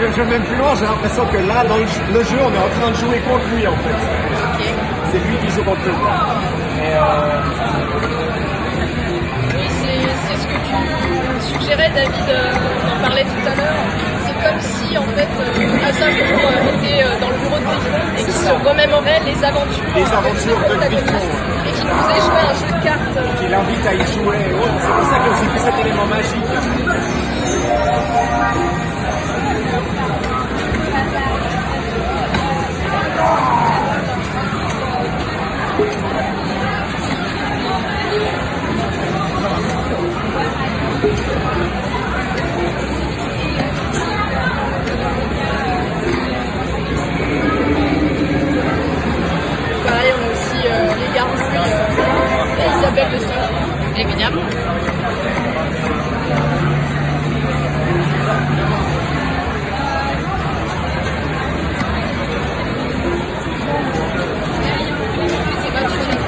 Je vais même plus loin, j'ai l'impression que là, dans le jeu, on est en train de jouer contre lui en fait. C'est lui qui joue contre nous. Et, euh, Oui, c'est ce que tu suggérais, David, euh, on en parlait tout à l'heure. C'est comme si, en fait, euh, euh, était euh, dans le bureau de Griffon et qu'il se remémorait les aventures, Les aventures de Griffon. Et qu'il nous faisait jouer un jeu de cartes. euh, qui l'invite à y jouer. C'est pour ça qu'il y a aussi tout cet élément magique. Saint. Évidemment. C'est pas tout de suite.